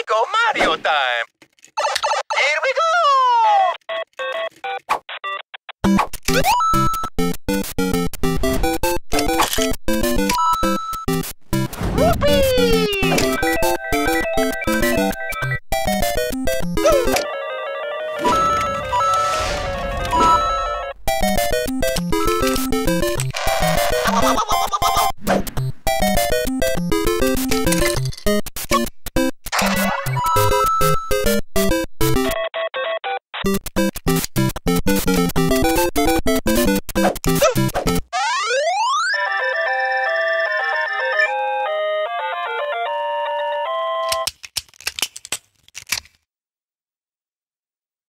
Lego Mario time! Here we go! Whoopee!